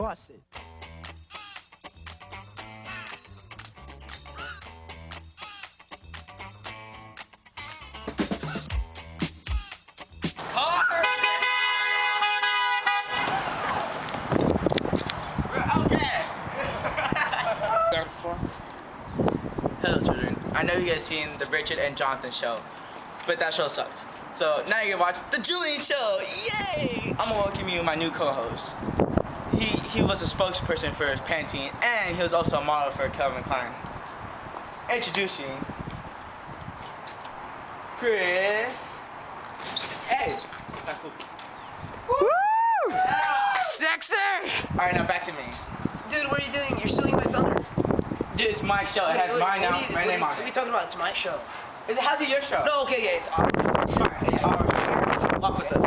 Busted. Hello, children. I know you guys seen the Richard and Jonathan show, but that show sucked. So now you can watch the Julian show. Yay! I'm gonna welcome you my new co-host. He he was a spokesperson for Pantene, and he was also a model for Calvin Klein. Introducing Chris. Hey. Woo! Sexy! Alright, now back to me. Dude, what are you doing? You're stealing my thunder. Dude, it's my show. It has Wait, wait, mine now, you- my what name are on you, What are you talking about? It's my show. Is it, how's it your show? No, okay, yeah, it's our. Fine, it's ours. Walk with us.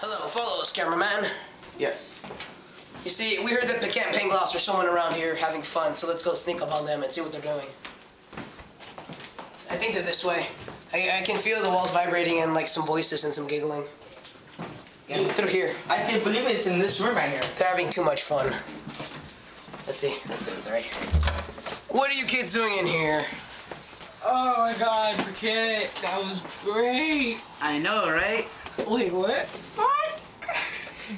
Hello, follow us, cameraman. Yes. You see, we heard that Pecan Pangloss or someone around here having fun, so let's go sneak up on them and see what they're doing. I think they're this way. I, I can feel the walls vibrating and like some voices and some giggling. Dude, Through here. I can't believe it's in this room right here. They're having too much fun. Let's see. Right. What are you kids doing in here? Oh my god, Paquette, that was great. I know, right? Wait, what? What?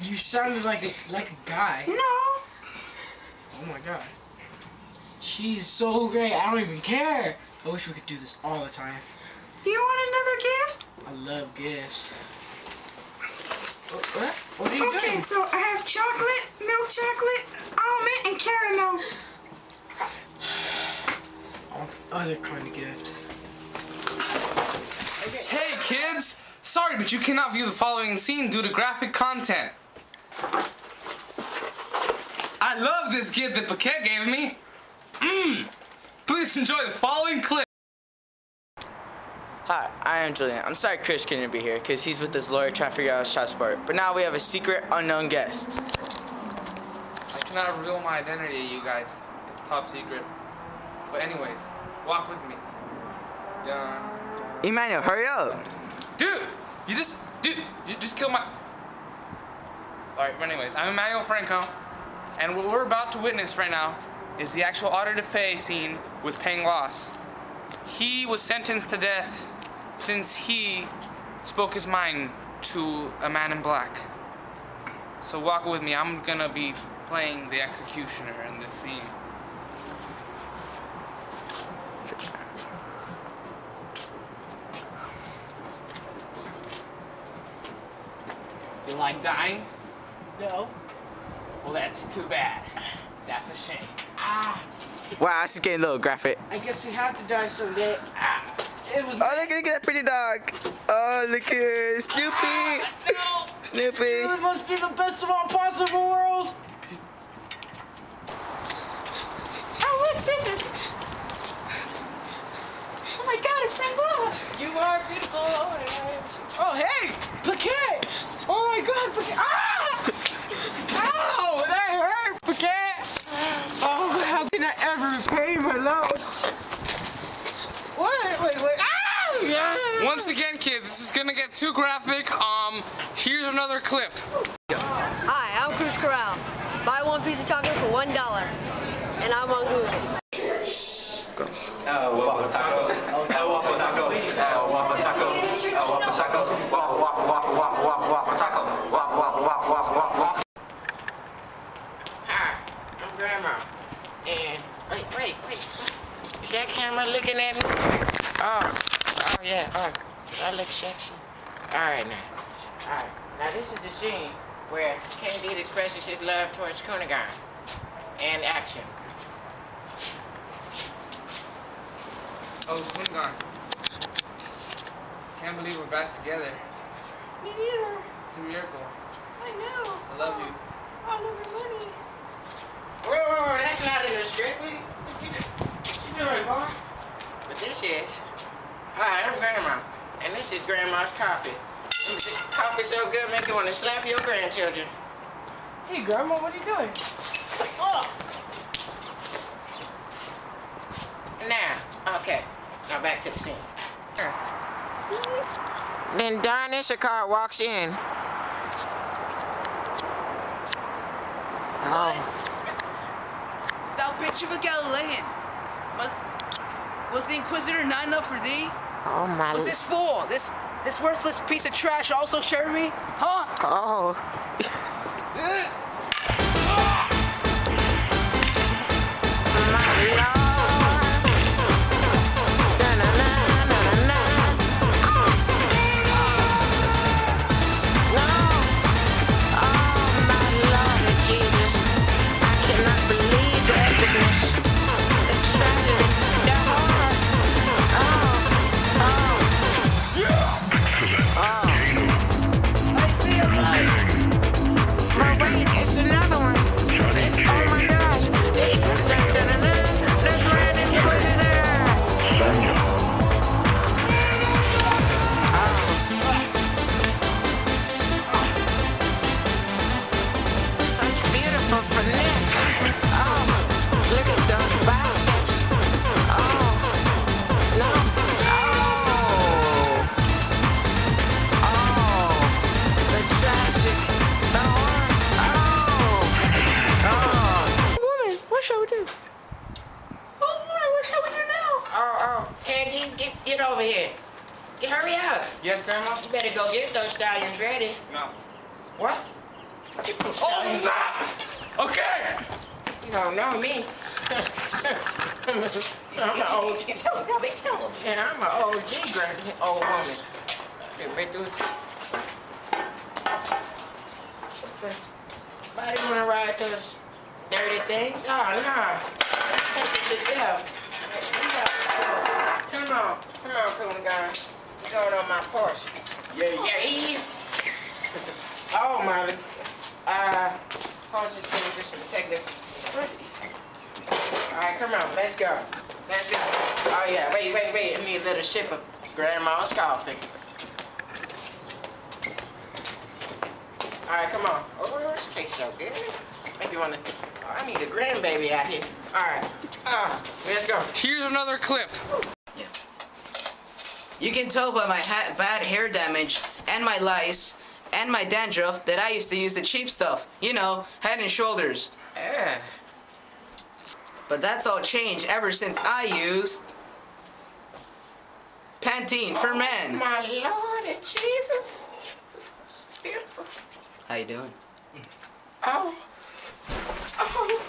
You sounded like a like a guy. No. Oh my god. She's so great. I don't even care. I wish we could do this all the time. Do you want another gift? I love gifts. What? What, what are you okay, doing? so I have chocolate, milk chocolate, almond, and caramel. Oh, other kind of gift. Hey kids! Sorry, but you cannot view the following scene due to graphic content. I love this gift that Paquette gave me. Mmm. Please enjoy the following clip. Hi, I am Julian. I'm sorry Chris couldn't be here because he's with this lawyer trying to figure out his child support. But now we have a secret unknown guest. I cannot reveal my identity, to you guys. It's top secret. But anyways, walk with me. Dun, dun. Emmanuel, hurry up. Dude, you just, dude, you just killed my. Alright, but anyways, I'm Emmanuel Franco, and what we're about to witness right now is the actual Auto de Fe scene with Pangloss. He was sentenced to death since he spoke his mind to a man in black. So walk with me, I'm gonna be playing the executioner in this scene. You like dying? No. Well, that's too bad. That's a shame. Ah, Wow, this is getting a little graphic. I guess you have to die someday. Ah, it was. Oh, look, look at that pretty dog. Oh, look here. Snoopy. Snoopy. It must be the best of all possible worlds. Oh, look, scissors. Oh my God, it's Pangloss. You are beautiful. Oh, hey, Paquette. Oh my God, Paquette. Ah! Ow, that hurt, Paquette. Oh, how can I ever repay my love? What? Wait, wait. Ah! Yeah. Once again, kids, this is gonna get too graphic. Um, here's another clip. Hi, I'm Cruz Corral. Buy one piece of chocolate for one dollar, and I'm on Google. El Wapo Taco. El Wapo Taco. El Wapo Taco. El Wapo Taco. Wapo, wapo, wapo, wapo, wapo, wapo Taco. Wapo, wapo, wapo, wapo, wapo, wapo. Hi, I'm Grandma. And wait, wait, wait. Is that camera looking at me? Oh, oh yeah. Oh, I look sexy. All right now. All right. Now this is the scene where Candide expresses his love towards Cunegonde. And action. Oh, Kungan. Can't believe we're back together. Me neither. It's a miracle. I know. I love you. I love your money. Whoa, whoa, whoa, that's not in the script. What, what you, what you doing, boy? But this is. Hi, I'm Grandma. And this is Grandma's coffee. Coffee so good, make you want to slap your grandchildren. Hey, Grandma, what are you doing? Oh. Now, okay. Now back to the scene. Then Don Issachar walks in. Oh. Thou bitch of a Galilean. Was, was the Inquisitor not enough for thee? Oh my. Was this fool, this this worthless piece of trash also share me? Huh? Oh. Yes, Grandma? You better go get those stallions ready. No. What? Get those stallions Oh, okay. You don't know me. I'm an OG. Tell him, tell me, tell him. Yeah, I'm an OG grand old woman. Hey, wait, dude. Somebody wanna ride those dirty things? Oh, no. Take it yourself. Come on, come on, cool guy. You going on my Porsche? Yeah, yeah. Oh my. Uh, Porsche is getting just some technical. All right, come on, let's go. Let's go. Oh yeah, wait, wait, wait. I need a little sip of Grandma's coffee. All right, come on. Oh, this tastes so good. Make you wanna. Oh, I need a grandbaby out here. All right. Ah, let's go. Here's another clip. You can tell by my ha- bad hair damage and my lice and my dandruff that I used to use the cheap stuff. You know, head and shoulders. Yeah. But that's all changed ever since I used Pantene for oh, men. My Lord and Jesus. It's, beautiful. How you doing? Oh. Oh.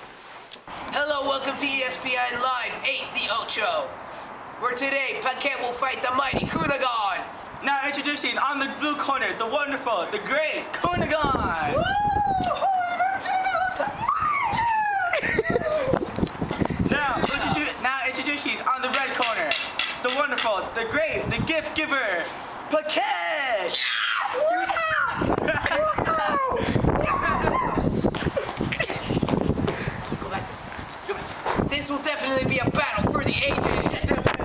Hello, welcome to ESPN Live 8 the Ocho. Where today Paquette will fight the mighty Cunegonde. Now introducing on the blue corner, the wonderful, the great Cunegonde. now, introdu- now introducing on the red corner, the wonderful, the great, the gift giver, Paquette. Go this. This will definitely be a battle for the ages.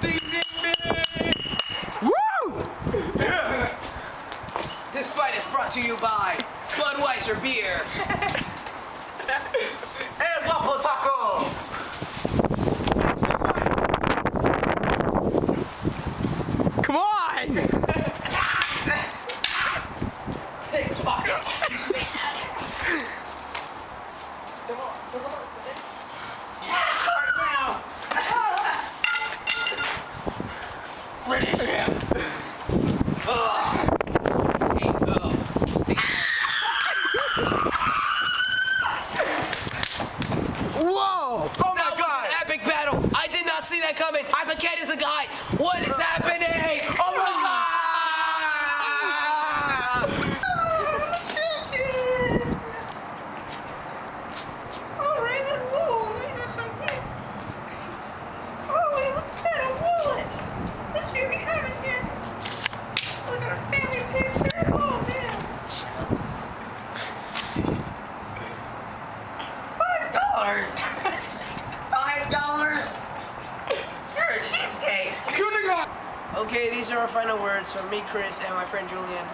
Ding, ding, ding. This fight is brought to you by Budweiser beer. and Waffle Taco. Come on! Finish him. Whoa! Oh my That was God. an epic battle. I did not see that coming. Paquette is a guy. What is happening? Oh my God! Oh, raise it low. Look at something. Oh, look at that, a wallet. Let's see what we have in here. Look at our family picture. Oh, man. Five dollars. Five dollars. You're a cheapskate. Okay, these are our final words from me, Chris, and my friend Julian.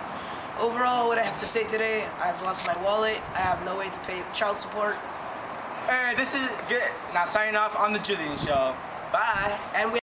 Overall, what I have to say today, I've lost my wallet. I have no way to pay child support. Hey, this is good. Now signing off on the Julian Show. Bye. And we